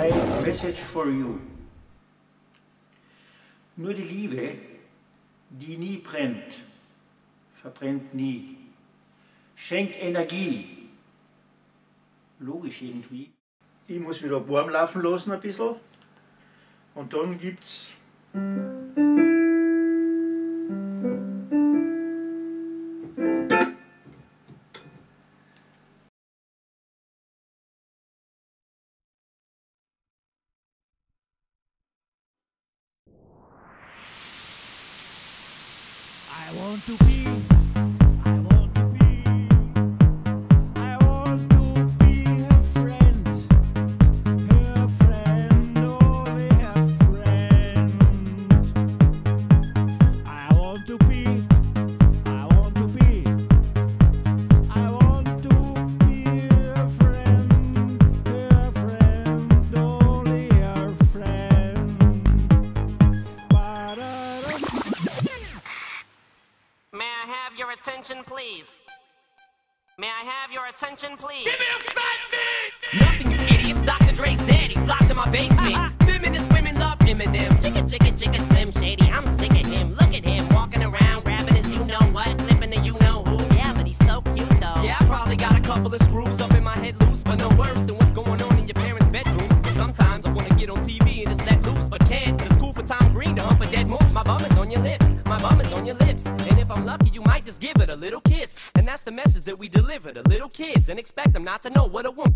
My message for you. Nur die Liebe, die nie brennt, verbrennt nie, schenkt Energie. Logisch irgendwie. Ich muss wieder warm laufen lassen ein bisschen. Und dann gibt's I want to be. Attention, please? May I have your attention, please? Give me a fat beat! Nothing, you idiots. Dr. Dre's dead. He's locked in my basement. Uh-huh. Feminist women love Eminem. Chicka, chicka, chicka, Slim Shady. I'm sick of him. Look at him walking around, grabbing his you know what, flipping the you know who. Yeah, but he's so cute though. Yeah, I probably got a couple of screws up in my head loose, but no worse than what's going on in your parents' bedrooms. Sometimes I wanna get on TV and just let loose, but can't. It's cool for Tom Green to hump a dead moose. My bum is on your lips, my bum is on your lips. And if I'm lucky, you might just give it a little kiss. And that's the message that we deliver to little kids and expect them not to know what a woman.